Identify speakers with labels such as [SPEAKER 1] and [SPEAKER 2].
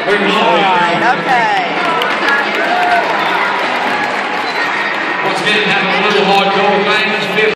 [SPEAKER 1] All right, okay. Once again,